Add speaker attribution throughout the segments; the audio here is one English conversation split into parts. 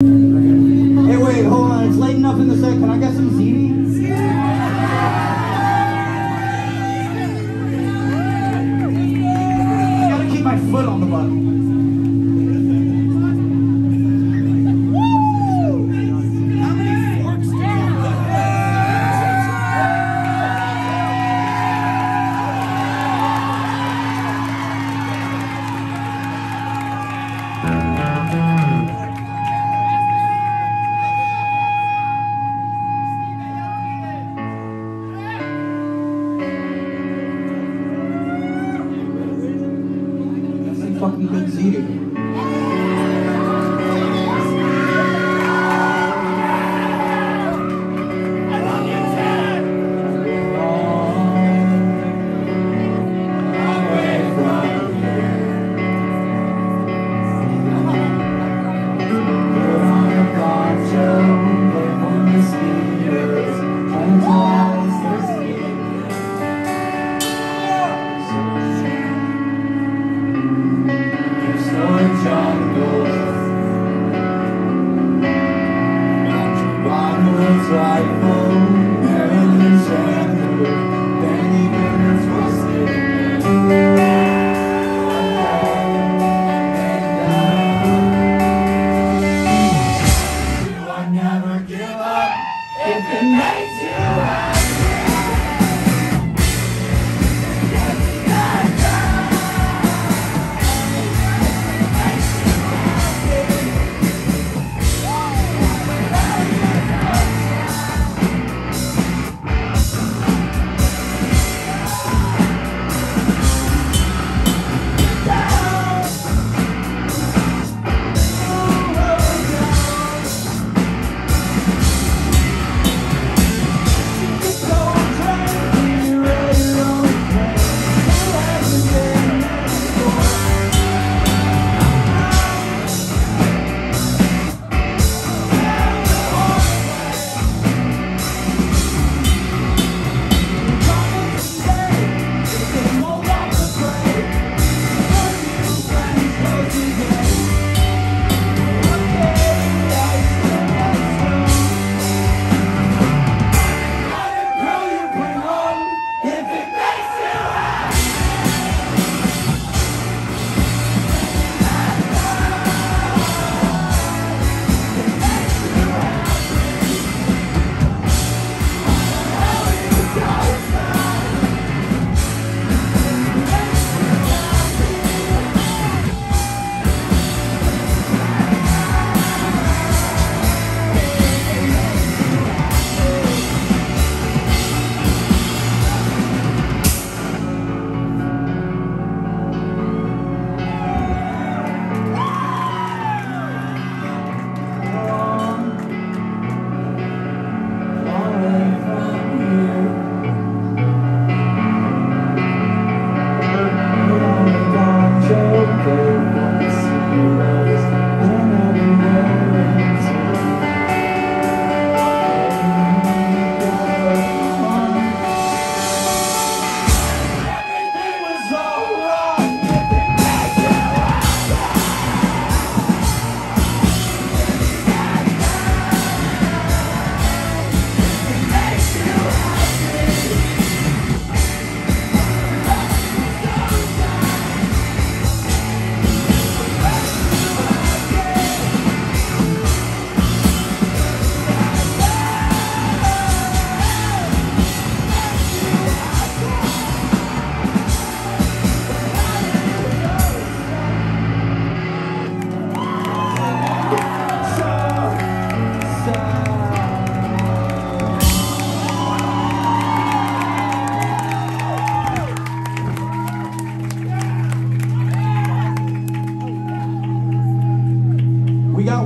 Speaker 1: Hey, wait, hold on. It's late enough in the set. Can I get That's
Speaker 2: if it makes you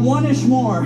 Speaker 1: We got one ish more.